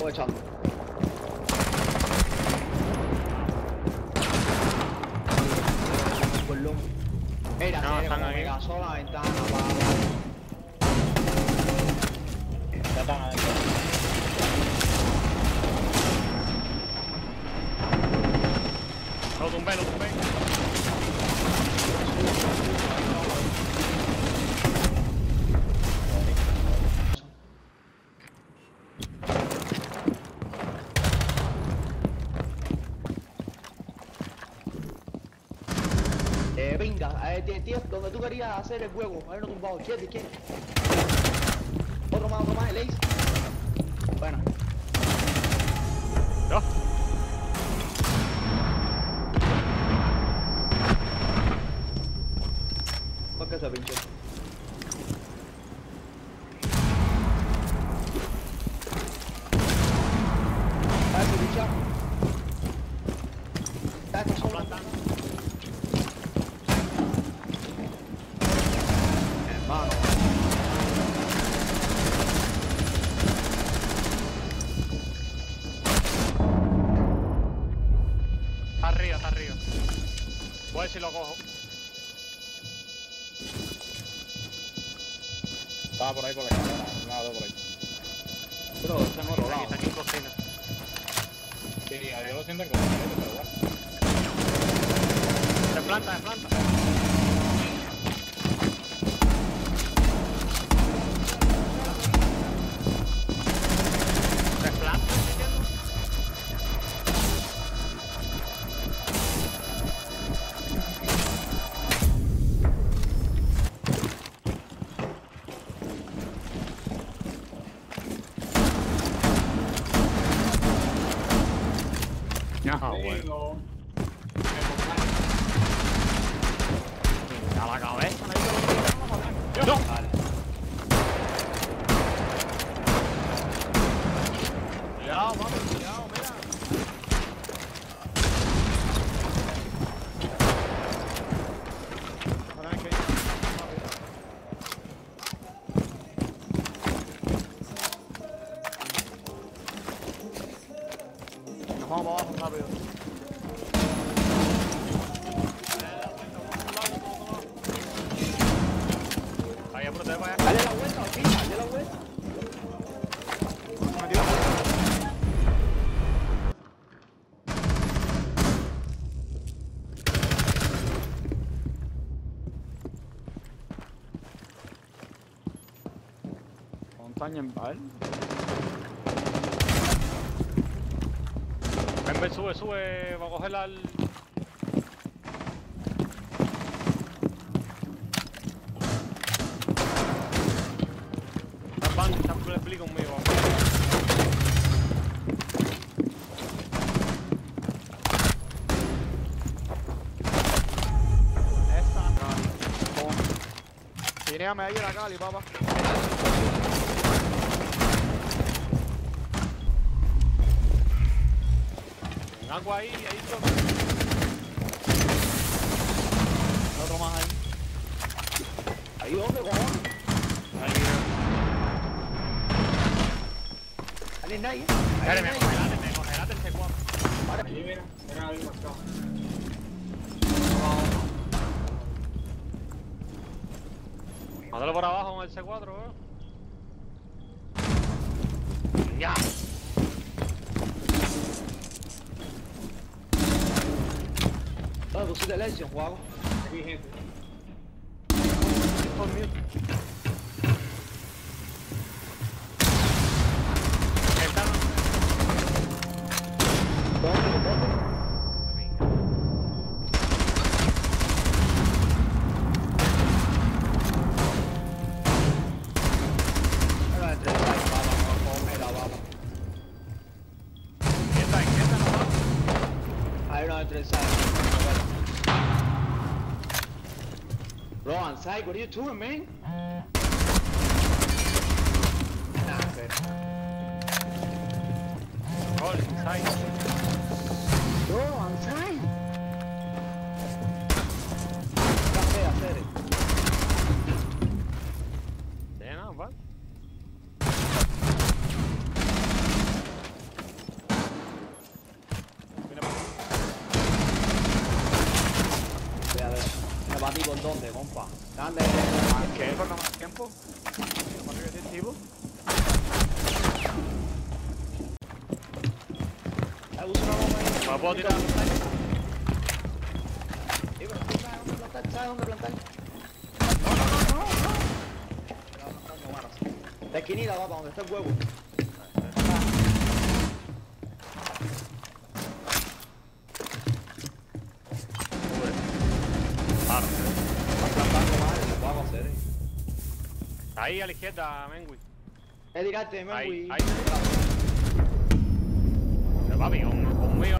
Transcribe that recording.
Voy echando. Mira, No, están como ahí. me gasó la ventana. Ya adentro. Lo tumbé, lo tumbé. Eh, venga, eh, tío, donde tú querías hacer el juego, a ver no tumbado, izquierda, izquierda. Otro más, otro más, el ace. Bueno, Yo. ¿por qué se pinchó? A ver si pincha. Está arriba. Voy a ver si lo cojo. Estaba por ahí por la escalera, un lado por ahí. Bro, está en otro Aquí, lado. está aquí en cocina. Sí, yo lo siento en como pero igual. De planta, de planta. Ah, bueno. A la cabeza, ¡No! Vale. En bar. Ven, ven, sube, sube, va a coger al... Van, conmigo. Esa. Tiréame ahí la Cali, papá. Agua ahí, ahí todo. Otro más ahí. Ahí dónde, cojones. Ahí. Dale nadie. Espérate, me congelaste, me congelaste el C4. Allí mira, mira ahí marcado. Mándalo por abajo con el C4, bro. Ya. ¿Dónde pusiste el Ezio, juego? Aquí gente. Por mí. Está ¿Dónde? ¿Dónde? Ahora entre el Bro, on site, what are you doing, man? Nah, okay. Gol, inside. ¿Dónde? ¿Qué? ¿Por no más tiempo? Puedo tirar? ¿Dónde plantar? No, no, no, no, no. La esquinita, papá, donde está el huevo. Estás plantando mal, lo vamos a hacer. eh. Ahí a la izquierda, Mengui. Es tirarte, Ahí, Mengui. ahí. Se va bien, conmigo.